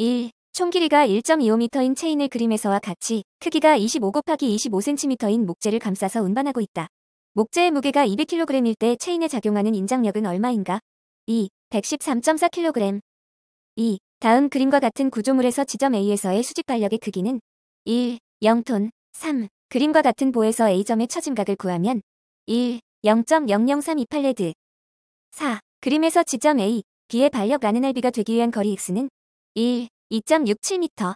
1. 총 길이가 1.25m인 체인을 그림에서와 같이 크기가 25 곱하기 25cm인 목재를 감싸서 운반하고 있다. 목재의 무게가 200kg일 때 체인에 작용하는 인장력은 얼마인가? 2. 113.4kg 2. 다음 그림과 같은 구조물에서 지점 A에서의 수직 발력의 크기는 1. 0톤 3. 그림과 같은 보에서 A점의 처짐각을 구하면 1. 0.00328레드 4. 그림에서 지점 A, B의 발력 라는 RB가 되기 위한 거리 X는 1. 2.67m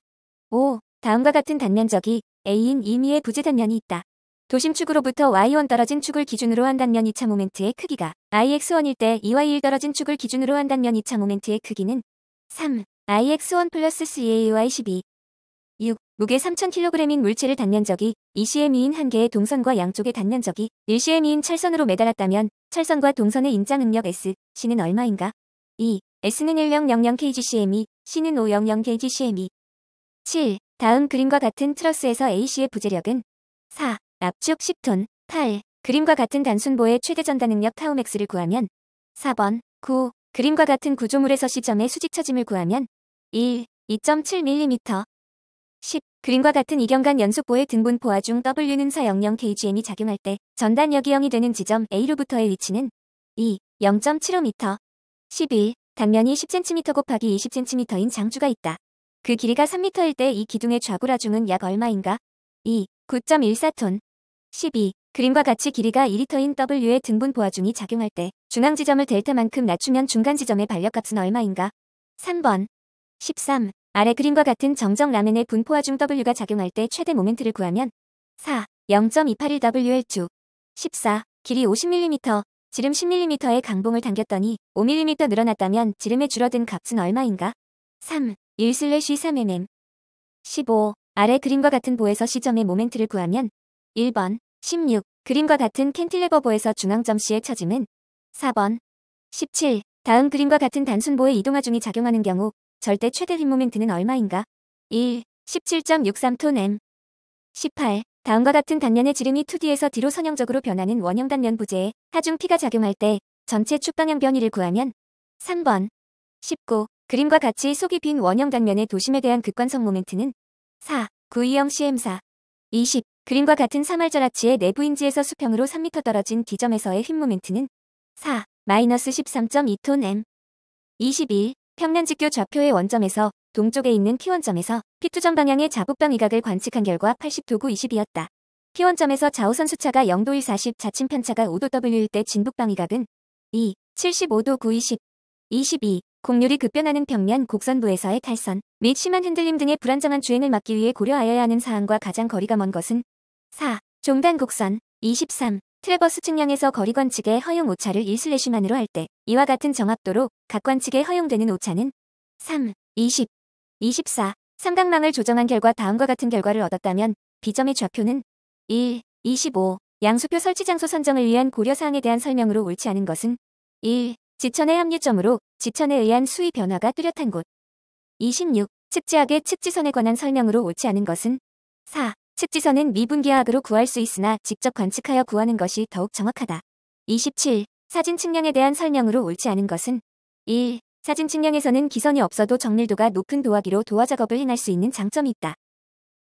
5. 다음과 같은 단면적이 A인 2미의 부재 단면이 있다. 도심축으로부터 Y1 떨어진 축을 기준으로 한 단면 2차 모멘트의 크기가 IX1일 때 2Y1 떨어진 축을 기준으로 한 단면 2차 모멘트의 크기는 3. IX1 플러스 CAY12 6. 무게 3000kg인 물체를 단면적이 2cm인 한 개의 동선과 양쪽의 단면적이 1cm인 철선으로 매달았다면 철선과 동선의 인장 응력 S, C는 얼마인가? 2. S는 1000kgcm이, C는 500kgcm이. 7. 다음 그림과 같은 트러스에서 A씨의 부재력은 4. 압축 10톤 8. 그림과 같은 단순보의 최대 전단 능력 타우맥스를 구하면 4번 9. 그림과 같은 구조물에서 시점의 수직 처짐을 구하면 1. 2.7mm 10. 그림과 같은 이경간 연속보의 등분 포화 중 W는 400kgm이 작용할 때 전단력이 0이 되는 지점 A로부터의 위치는 2. 0.75m 11. 단면이 10cm 곱하기 20cm인 장주가 있다. 그 길이가 3m일 때 이 기둥의 좌구라중은 약 얼마인가? 2. 9.14톤 12. 그림과 같이 길이가 2리터인 W의 등분 보아중이 작용할 때 중앙 지점을 델타만큼 낮추면 중간 지점의 발력값은 얼마인가? 3번 13. 아래 그림과 같은 정정 라멘의 분포화중 W가 작용할 때 최대 모멘트를 구하면 4. 0.281WL2 14. 길이 50mm, 지름 10mm의 강봉을 당겼더니 5mm 늘어났다면 지름의 줄어든 값은 얼마인가? 3. 1/3mm 15. 아래 그림과 같은 보에서 시점의 모멘트를 구하면 1번 16. 그림과 같은 캔틸레버 보에서 중앙점 C의 처짐은 4번 17. 다음 그림과 같은 단순 보의 이동하중이 작용하는 경우 절대 최대 휘 모멘트는 얼마인가? 1. 17.63톤 m 18. 다음과 같은 단면의 지름이 2D에서 D로 선형적으로 변하는 원형 단면 부재에 하중 P가 작용할 때 전체 축방향 변이를 구하면 3번 19. 그림과 같이 속이 빈 원형 단면의 도심에 대한 극관성 모멘트는 4. 920 CM4 20. 그림과 같은 사말절하치의 내부인지에서 수평으로 3m 떨어진 D점에서의 휜 모멘트는 4. 마이너스 13.2톤 m 21. 평면직교 좌표의 원점에서 동쪽에 있는 P1점에서 P2점 방향의 자북방위각을 관측한 결과 80도 9 20이었다. P1점에서 자오선 수차가 0도 1 40 자침 편차가 5도 W일 때 진북방위각은 2. 75도 9 20 22. 곡률이 급변하는 평면 곡선부에서의 탈선 및 심한 흔들림 등의 불안정한 주행을 막기 위해 고려하여야 하는 사항과 가장 거리가 먼 것은 4. 종단 곡선 23. 트래버스 측량에서 거리 관측의 허용 오차를 1슬래시만으로 할 때 이와 같은 정합도로 각 관측에 허용되는 오차는 3. 20. 24. 삼각망을 조정한 결과 다음과 같은 결과를 얻었다면 B점의 좌표는 1. 25. 양수표 설치 장소 선정을 위한 고려사항에 대한 설명으로 옳지 않은 것은 1. 지천의 합류점으로 지천에 의한 수위 변화가 뚜렷한 곳 26. 측지학의 측지선에 관한 설명으로 옳지 않은 것은 4. 측지선은 미분기하학으로 구할 수 있으나 직접 관측하여 구하는 것이 더욱 정확하다. 27. 사진 측량에 대한 설명으로 옳지 않은 것은 1. 사진 측량에서는 기선이 없어도 정밀도가 높은 도화기로 도화 작업을 행할 수 있는 장점이 있다.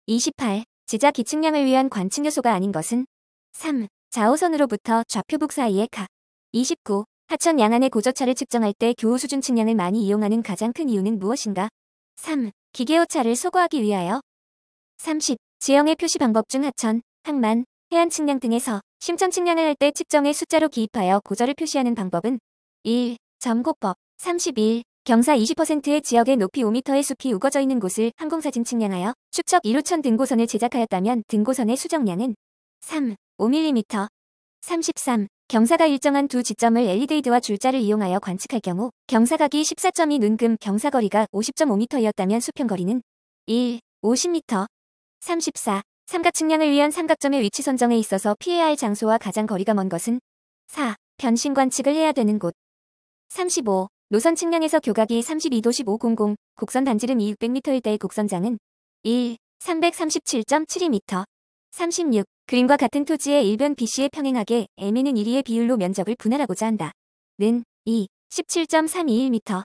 28. 지자 기측량을 위한 관측 요소가 아닌 것은 3. 좌우선으로부터 좌표북 사이의 각 29. 하천 양안의 고저차를 측정할 때 교우 수준 측량을 많이 이용하는 가장 큰 이유는 무엇인가? 3. 기계오차를 소거하기 위하여 30. 지형의 표시 방법 중 하천, 항만, 해안 측량 등에서 심천 측량을 할 때 측정의 숫자로 기입하여 고절을 표시하는 방법은 1. 점고법 31. 경사 20%의 지역의 높이 5m의 숲이 우거져 있는 곳을 항공사진 측량하여 축척 2루천 등고선을 제작하였다면 등고선의 수정량은 3. 5mm 33. 경사가 일정한 두 지점을 엘리데이드와 줄자를 이용하여 관측할 경우 경사각이 14.2 눈금 경사거리가 50.5m이었다면 수평거리는 1. 50m 34. 삼각 측량을 위한 삼각점의 위치 선정에 있어서 피해야 할 장소와 가장 거리가 먼 것은 4. 변신 관측을 해야 되는 곳 35. 노선 측량에서 교각이 32도 1500, 곡선 단지름 2 600m일 때의 곡선장은 1. 337.72m 36. 그림과 같은 토지의 일변 BC의 평행하게 M에는 1위의 비율로 면적을 분할하고자 한다. 는 2. 17.321m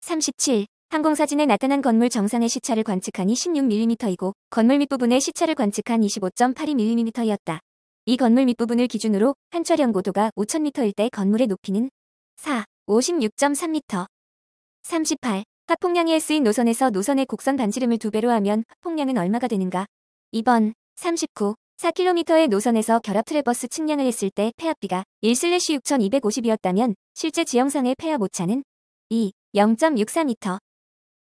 37. 항공사진에 나타난 건물 정상의 시차를 관측하니 16mm이고 건물 밑부분의 시차를 관측한 25.82mm였다. 이 건물 밑부분을 기준으로 한 촬영 고도가 5000m일 때 건물의 높이는 4, 56.3m. 38. 화폭량이 S인 노선에서 노선의 곡선 반지름을 두 배로 하면 화폭량은 얼마가 되는가? 2번. 39. 4km의 노선에서 결합 트레버스 측량을 했을 때 폐압비가 1/6250이었다면 실제 지형상의 폐압 오차는 2. 0.64m.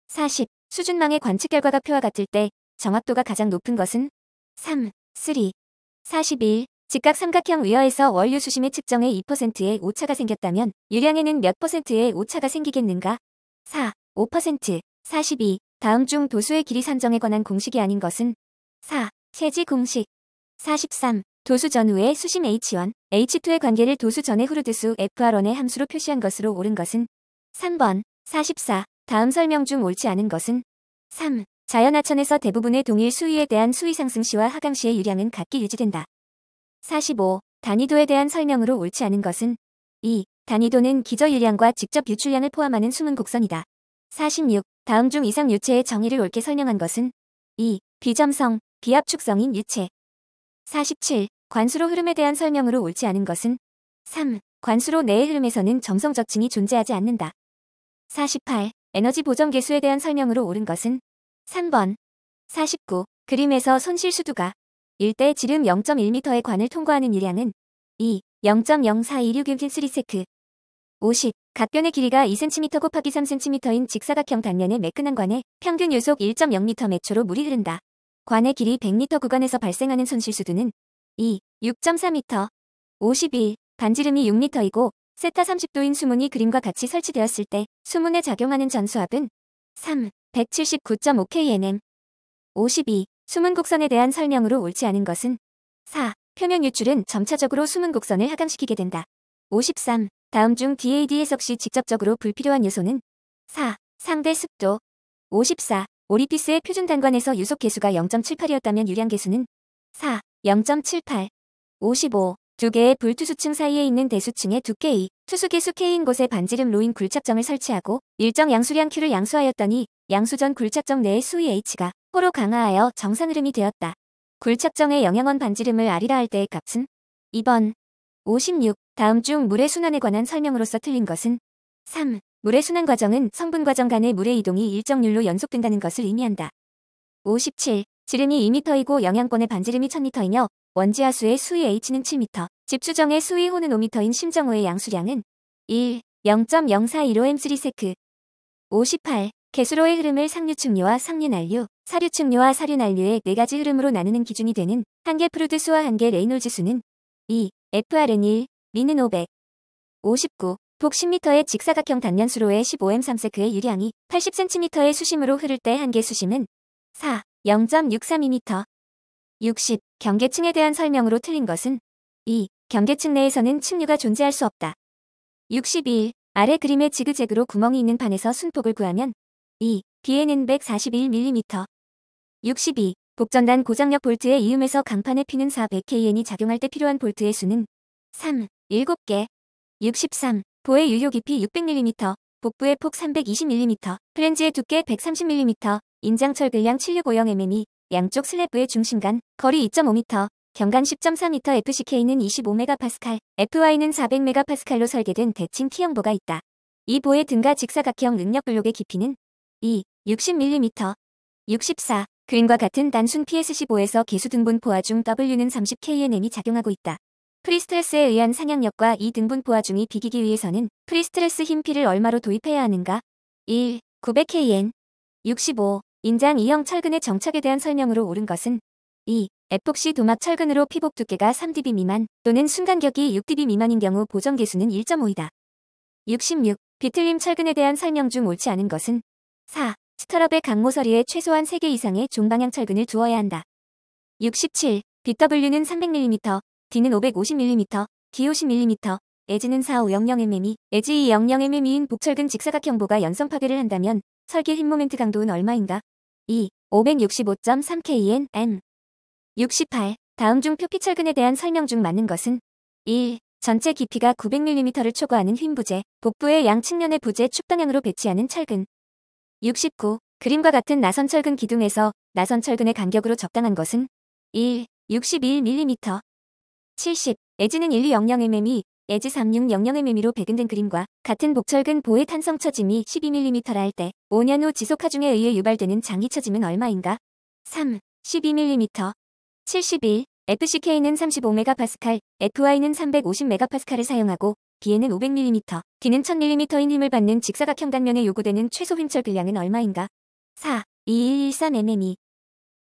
40. 수준망의 관측 결과가 표와 같을 때 정확도가 가장 높은 것은 3. 3. 41. 직각 삼각형 위어에서 원류 수심의 측정에 2%의 오차가 생겼다면 유량에는 몇 퍼센트의 오차가 생기겠는가? 4. 5%. 42. 다음 중 도수의 길이 산정에 관한 공식이 아닌 것은 4. 세지 공식. 43. 도수 전후의 수심 H1, H2의 관계를 도수 전의 후르드수 FR1의 함수로 표시한 것으로 옳은 것은 3번. 44. 다음 설명 중 옳지 않은 것은 3. 자연하천에서 대부분의 동일 수위에 대한 수위 상승시와 하강시의 유량은 각기 유지된다. 45. 단위도에 대한 설명으로 옳지 않은 것은 2. 단위도는 기저 유량과 직접 유출량을 포함하는 숨은 곡선이다. 46. 다음 중 이상 유체의 정의를 옳게 설명한 것은 2. 비점성, 비압축성인 유체. 47. 관수로 흐름에 대한 설명으로 옳지 않은 것은 3. 관수로 내의 흐름에서는 점성적층이 존재하지 않는다. 48. 에너지 보정 계수에 대한 설명으로 옳은 것은 3번. 49. 그림에서 손실 수두가 1대 지름 0.1m의 관을 통과하는 유량은 2. 0.042663세크 50. 각변의 길이가 2cm 곱하기 3cm인 직사각형 단면의 매끈한 관에 평균 요속 1.0m 매초로 물이 흐른다. 관의 길이 100m 구간에서 발생하는 손실 수두는 2. 6.4m 51. 반지름이 6m이고 세타 30도인 수문이 그림과 같이 설치되었을 때 수문에 작용하는 전수압은 3. 179.5kNm 52. 수문 곡선에 대한 설명으로 옳지 않은 것은 4. 표면 유출은 점차적으로 수문 곡선을 하강시키게 된다. 53. 다음 중 DAD 해석 시 직접적으로 불필요한 요소는 4. 상대 습도 54. 오리피스의 표준 단관에서 유속 계수가 0.78이었다면 유량 계수는 4. 0.78 55. 두 개의 불투수층 사이에 있는 대수층의 두께의 투수계수 K인 곳에 반지름 로인 굴착정을 설치하고 일정 양수량 Q를 양수하였더니 양수전 굴착정 내의 수위 H가 호로 강화하여 정상 흐름이 되었다. 굴착정의 영향원 반지름을 R이라 할 때의 값은 2번 56. 다음 중 물의 순환에 관한 설명으로서 틀린 것은 3. 물의 순환 과정은 성분 과정 간의 물의 이동이 일정률로 연속된다는 것을 의미한다. 57. 지름이 2m이고 영향권의 반지름이 1000m이며 원지하수의 수위 H는 7m, 집수정의 수위 h0는 5m인 심정호의 양수량은 1, 0.0415m3 sec 58. 개수로의 흐름을 상류층류와 상류난류, 사류층류와 사류난류의 네 가지 흐름으로 나누는 기준이 되는 한계 프루드 수와 한계 레이놀즈 수는 2, FR은 1, 미는 500. 59. 북 10m의 직사각형 단면수로의 15M3세크의 유량이 80cm의 수심으로 흐를 때 한 개 수심은 4, 0.632m. 60. 경계층에 대한 설명으로 틀린 것은 2. 경계층 내에서는 층류가 존재할 수 없다. 61. 아래 그림의 지그재그로 구멍이 있는 판에서 순폭을 구하면 2. B에는 141mm. 62. 복전단 고장력 볼트의 이음에서 강판에 피는 400KN이 작용할 때 필요한 볼트의 수는 3. 7개. 63. 보의 유효 깊이 600mm, 복부의 폭 320mm, 프렌즈의 두께 130mm, 인장철 근량 7650mm이 양쪽 슬래브의 중심간, 거리 2.5m, 경간 10.4m FCK는 25MPa, FY는 400MPa로 설계된 대칭 T형보가 있다. 이 보의 등가 직사각형 능력 블록의 깊이는 2, 60mm, 64. 그림과 같은 단순 PSC 보에서 계수 등분포하중 W는 30KNM이 작용하고 있다. 프리스트레스에 의한 상향력과 이 등분포하중이 비기기 위해서는 프리스트레스 힘 P를 얼마로 도입해야 하는가? 1. 900KN 65. 인장 이형 철근의 정착에 대한 설명으로 옳은 것은 2. 에폭시 도막 철근으로 피복 두께가 3db 미만 또는 순간격이 6db 미만인 경우 보정 계수는 1.5이다. 66. 비틀림 철근에 대한 설명 중 옳지 않은 것은 4. 스터럽의 강모서리에 최소한 3개 이상의 종방향 철근을 두어야 한다. 67. BW는 300mm, D는 550mm, D50mm, 에지는 4500mm, 에지 200mm인 복철근 직사각형보가 연성 파괴를 한다면 설계 힘 모멘트 강도는 얼마인가? 2. 565.3kN M 68. 다음 중 표피철근에 대한 설명 중 맞는 것은 1. 전체 깊이가 900mm를 초과하는 휜 부재, 복부의 양 측면의 부재 축방향으로 배치하는 철근 69. 그림과 같은 나선 철근 기둥에서 나선 철근의 간격으로 적당한 것은 1. 61mm 70. 에지는 1200mm이 에지 3600mm로 배근된 그림과 같은 복철근 보의 탄성 처짐이 12mm라 할 때 5년 후 지속 하중에 의해 유발되는 장기 처짐은 얼마인가? 3. 12mm 71. FCK는 35MPa, FY는 350MPa를 사용하고 B에는 500mm, D는 1000mm인 힘을 받는 직사각형 단면에 요구되는 최소 힘철 분량은 얼마인가? 4. 2113mm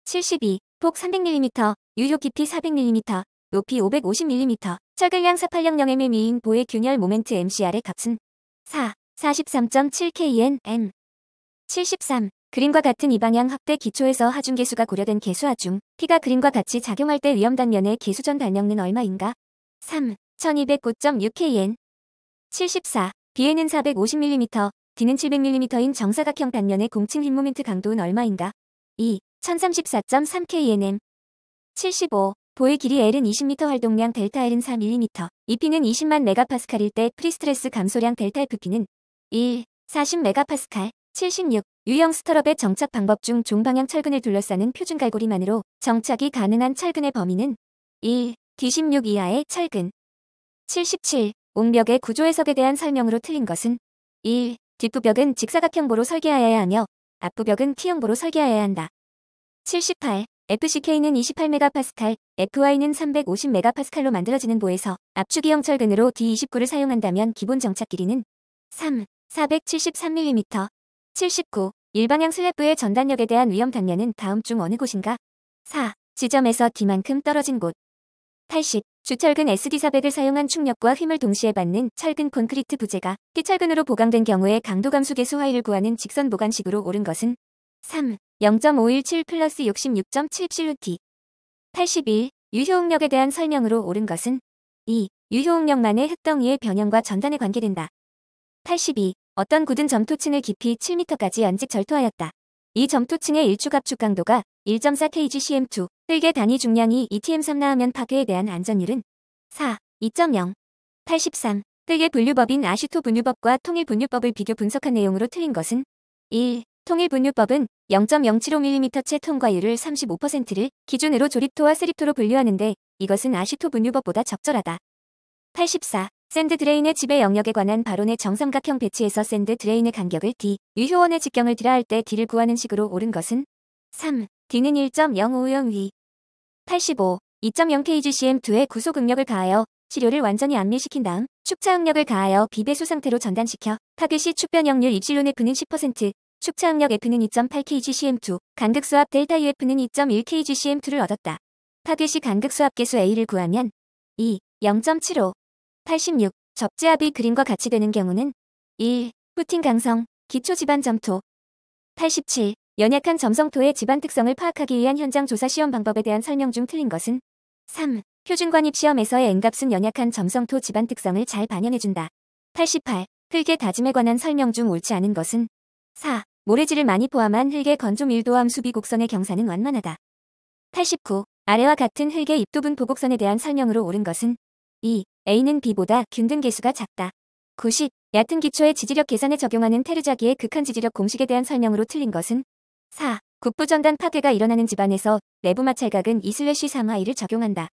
72. 폭 300mm, 유효 깊이 400mm, 높이 550mm, 철근량 4800mm인 보의 균열 모멘트 MCR의 값은 4. 43.7kN M 73. 그림과 같은 이 방향 확대 기초에서 하중 계수가 고려된 계수 하중, P가 그림과 같이 작용할 때 위험 단면의 계수전 발명은 얼마인가? 3. 1209.6kN 74. B는 450mm, D는 700mm인 정사각형 단면의 공칭 휨 모멘트 강도는 얼마인가? 2. 1034.3kNm 75. 보의 길이 L은 20m 활동량 델타 L은 4mm, EP는 20만 메가파스칼일 때 프리스트레스 감소량 델타 FP는 1. 40 메가파스칼 76. U형 stirrup의 정착 방법 중 종방향 철근을 둘러싸는 표준 갈고리만으로 정착이 가능한 철근의 범위는 1. D16 이하의 철근 77. 옹벽의 구조 해석에 대한 설명으로 틀린 것은 1. 뒷부벽은 직사각형보로 설계하여야 하며 앞부벽은 T형보로 설계하여야 한다. 78. FCK는 28MPa, FY는 350MPa로 만들어지는 보에서 압축이형 철근으로 D29를 사용한다면 기본 정착 길이는 3. 473mm. 79. 일방향 슬랩부의 전단력에 대한 위험 단면은 다음 중 어느 곳인가? 4. 지점에서 D만큼 떨어진 곳. 80. 주철근 SD400을 사용한 충력과 힘을 동시에 받는 철근 콘크리트 부재가 T철근으로 보강된 경우에 강도 감수 계수 화이를 구하는 직선 보강식으로 옳은 것은 3. 0.517 플러스 66.77T 81. 유효응력에 대한 설명으로 옳은 것은 2. 유효응력만의 흙덩이의 변형과 전단에 관계된다. 82. 어떤 굳은 점토층을 깊이 7m까지 연직 절토하였다. 이 점토층의 일축 압축 강도가 1.4kgcm2, 흙의 단위 중량이 2tm3라 하면 파괴에 대한 안전율은 4, 2.0, 83. 흙의 분류법인 AASHTO 분류법과 통일 분류법을 비교 분석한 내용으로 틀린 것은 1. 통일 분류법은 0.075mm 채 통과율을 35%를 기준으로 조립토와 세립토로 분류하는데 이것은 AASHTO 분류법보다 적절하다. 84. sand drain의 지배 영역에 관한 발언의 정삼각형 배치에서 sand drain의 간격을 D, 유효원의 직경을 De라 할 때 De를 구하는 식으로 옳은 것은 3. D는 1.050 위. 85. 2.0kgcm2의 구속응력을 가하여 시료를 완전히 압밀시킨 다음 축차응력을 가하여 비배수 상태로 전단시켜 파괴 시 축변형률 입실론 F는 10%, 축차응력 F는 2.8kgcm2, 간극수압 델타 UF는 2.1kgcm2를 얻었다. 파괴 시 간극수압 계수 A를 구하면 2, 0.75, 86. 접지압이 그림과 같이 되는 경우는 1. footing 강성, 기초 지반 점토 87. 연약한 점성토의 지반 특성을 파악하기 위한 현장 조사 시험 방법에 대한 설명 중 틀린 것은 3. 표준관입 시험에서의 N값은 연약한 점성토 지반 특성을 잘 반영해준다. 88. 흙의 다짐에 관한 설명 중 옳지 않은 것은 4. 모래질을 많이 포함한 흙의 건조 밀도암 수비 곡선의 경사는 완만하다. 89. 아래와 같은 흙의 입도분 보곡선에 대한 설명으로 옳은 것은 2. A는 B보다 균등 계수가 작다. 90. 얕은 기초의 지지력 계산에 적용하는 테르자기의 극한 지지력 공식에 대한 설명으로 틀린 것은 4. 국부전단 파괴가 일어나는 집안에서 내부 마찰각은 2-3화이를 적용한다.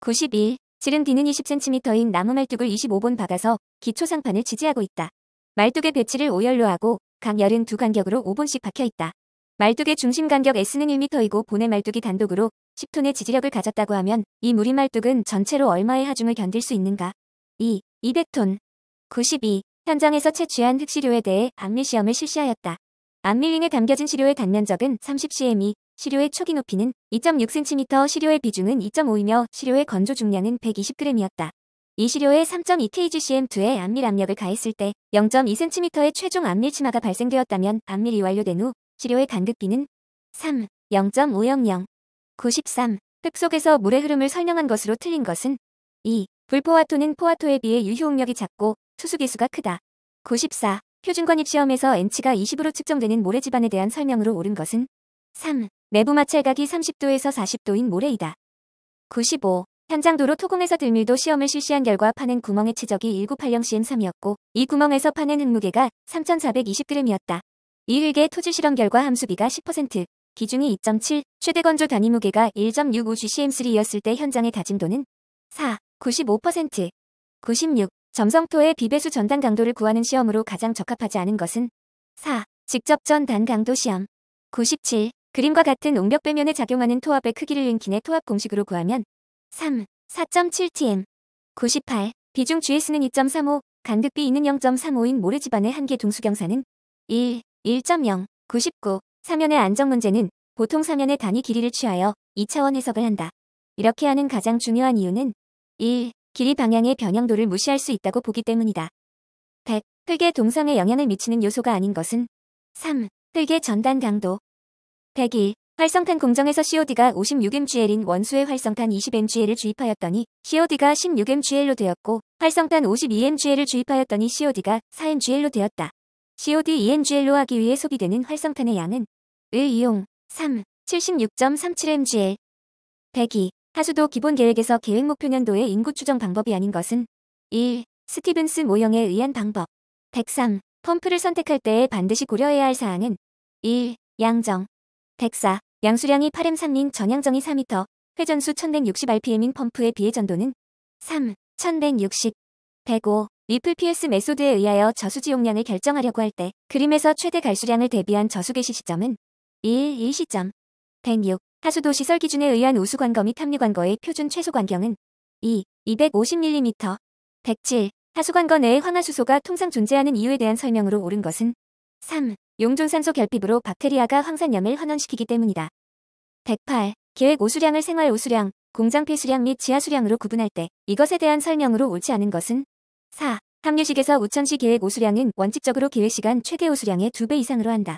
91. 질은 D는 20cm인 나무 말뚝을 25본 박아서 기초 상판을 지지하고 있다. 말뚝의 배치를 오열로 하고 각 열은 두 간격으로 5본씩 박혀있다. 말뚝의 중심 간격 S는 1m이고 본의 말뚝이 단독으로 10톤의 지지력을 가졌다고 하면 이 무리 말뚝은 전체로 얼마의 하중을 견딜 수 있는가? 2. 200톤. 92. 현장에서 채취한 흙시료에 대해 암밀 시험을 실시하였다. 암밀링에 담겨진 시료의 단면적은 30cm이, 시료의 초기 높이는 2.6cm, 시료의 비중은 2.5이며 시료의 건조 중량은 120g이었다. 이 시료에 3.2kgcm2의 암밀 압력을 가했을 때 0.2cm의 최종 암밀 치마가 발생되었다면 암밀이 완료된 후 시료의 간극비는 3, 0.500, 93. 흙 속에서 물의 흐름을 설명한 것으로 틀린 것은 2. 불포화토는 포화토에 비해 유효응력이 작고 투수기수가 크다. 94. 표준관입 시험에서 N치가 20으로 측정되는 모래 집안에 대한 설명으로 옳은 것은 3. 내부 마찰각이 30도에서 40도인 모래이다. 95. 현장도로 토공에서 들밀도 시험을 실시한 결과 파낸 구멍의 치적이 1980cm3이었고 이 구멍에서 파낸 흙무게가 3420g이었다. 이일계 토질 실험 결과 함수비가 10%, 기준이 2.7, 최대 건조 단위 무게가 1.65 GCM3였을 때 현장의 다짐도는 4, 95%, 96, 점성토의 비배수 전단 강도를 구하는 시험으로 가장 적합하지 않은 것은 4. 직접 전단 강도 시험 97. 그림과 같은 옹벽 배면에 작용하는 토합의 크기를 링킨의 토합 공식으로 구하면 3. 4.7tm 98. 비중 GS는 2.35, 간극비 있는 0.35인 모래 집안의 한계 둥수경사는 1, 1.0, 99. 사면의 안정 문제는 보통 사면의 단위 길이를 취하여 2차원 해석을 한다. 이렇게 하는 가장 중요한 이유는 1. 길이 방향의 변형도를 무시할 수 있다고 보기 때문이다. 100. 흙의 동성에 영향을 미치는 요소가 아닌 것은 3. 흙의 전단 강도 101. 활성탄 공정에서 COD가 56mgl인 원수의 활성탄 20mgl을 주입하였더니 COD가 16mgl로 되었고 활성탄 52mgl을 주입하였더니 COD가 4mgl로 되었다. COD 2mgl로 하기 위해 소비되는 활성탄의 양은 을 이용 3. 76.37mgl 102. 하수도 기본 계획에서 계획 목표 년도의 인구 추정 방법이 아닌 것은 1. 스티븐스 모형에 의한 방법 103. 펌프를 선택할 때에 반드시 고려해야 할 사항은 1. 양정 104. 양수량이 8M 3린 전양정이 4m, 회전수 1160rpm인 펌프의 비해 전도는 3. 1160. 105. 리플 PS 메소드에 의하여 저수지 용량을 결정하려고 할 때 그림에서 최대 갈수량을 대비한 저수 개시 시점은 1. 일시점 106. 하수도 시설 기준에 의한 우수 관거 및 합류 관거의 표준 최소 관경은 2. 250mm 107. 하수관거 내에 황화수소가 통상 존재하는 이유에 대한 설명으로 옳은 것은 3. 용존산소 결핍으로 박테리아가 황산염을 환원시키기 때문이다. 108. 계획 오수량을 생활 오수량, 공장 폐수량 및 지하수량으로 구분할 때 이것에 대한 설명으로 옳지 않은 것은 4. 합류식에서 우천시 계획 오수량은 원칙적으로 계획시간 최대 오수량의 2배 이상으로 한다.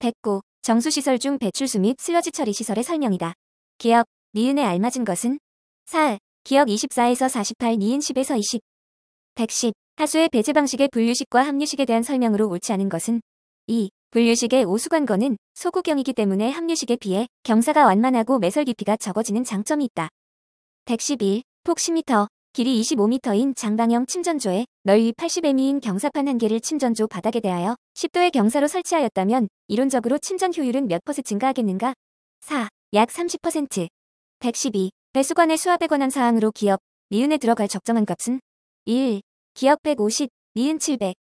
109. 정수시설 중 배출수 및 슬러지 처리 시설의 설명이다. 기억, 니은에 알맞은 것은 4. 기억 24에서 48, 니은 10에서 20. 110. 하수의 배제 방식의 분류식과 합류식에 대한 설명으로 옳지 않은 것은 2. 분류식의 오수관거는 소구경이기 때문에 합류식에 비해 경사가 완만하고 매설 깊이가 적어지는 장점이 있다. 111. 폭 10m, 길이 25m인 장방형 침전조에 넓이 80m인 경사판 한 개를 침전조 바닥에 대하여 10도의 경사로 설치하였다면 이론적으로 침전 효율은 몇 퍼센트 증가하겠는가? 4. 약 30%. 112. 배수관의 수압에 관한 사항으로 기업, 니은에 들어갈 적정한 값은 1. 기억 150, 니은 700.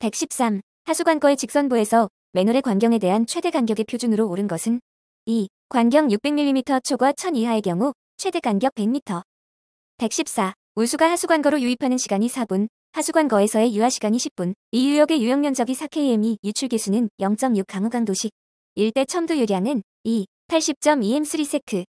113. 하수관거의 직선부에서 맨홀의 관경에 대한 최대 간격의 표준으로 옳은 것은 2. 관경 600mm 초과 1000 이하의 경우 최대 간격 100m. 114. 우수가 하수관거로 유입하는 시간이 4분, 하수관거에서의 유화 시간이 10분, 이 유역의 유역 면적이 4km이 유출 계수는 0.6 강우강도식. 일대 첨도 유량은 2. 80.2m3세크.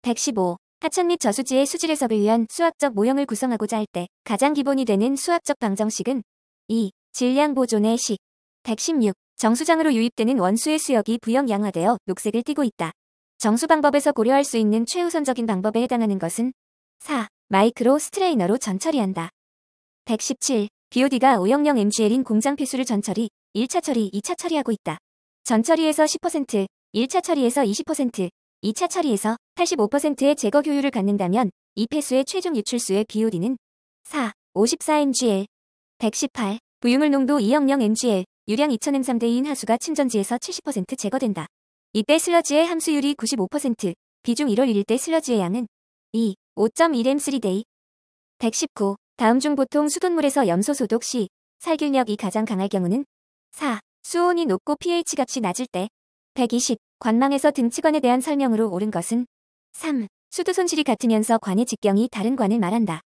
115. 하천 및 저수지의 수질 해석을 위한 수학적 모형을 구성하고자 할 때 가장 기본이 되는 수학적 방정식은 2. 질량 보존의 식. 116. 정수장으로 유입되는 원수의 수역이 부영 양화되어 녹색을 띠고 있다. 정수 방법에서 고려할 수 있는 최우선적인 방법에 해당하는 것은 4. 마이크로 스트레이너로 전처리한다. 117. BOD가 500 MGL인 공장 폐수를 전처리, 1차 처리, 2차 처리하고 있다. 전처리에서 10%, 1차 처리에서 20%, 2차 처리에서 85%의 제거 효율을 갖는다면 이 폐수의 최종 유출수의 BOD는 4, 54mgl, 118, 부유물 농도 200mgl, 유량 2000m3대인 하수가 침전지에서 70% 제거된다. 이때 슬러지의 함수율이 95%, 비중 1월 1일 때 슬러지의 양은 2, 5.1m3day. 119. 다음 중 보통 수돗물에서 염소 소독 시 살균력이 가장 강할 경우는 4. 수온이 높고 pH 값이 낮을 때 120. 관망에서 등치관에 대한 설명으로 옳은 것은 3. 수도 손실이 같으면서 관의 직경이 다른 관을 말한다.